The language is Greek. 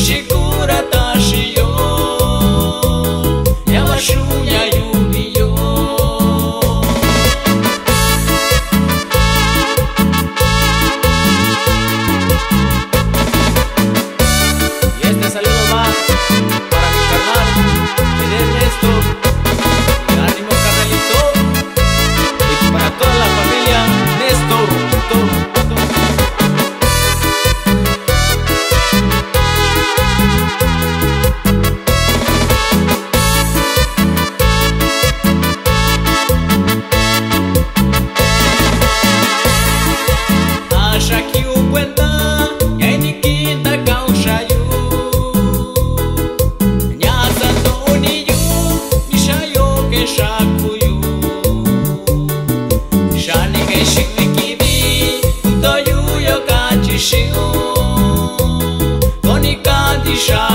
дождик Shine.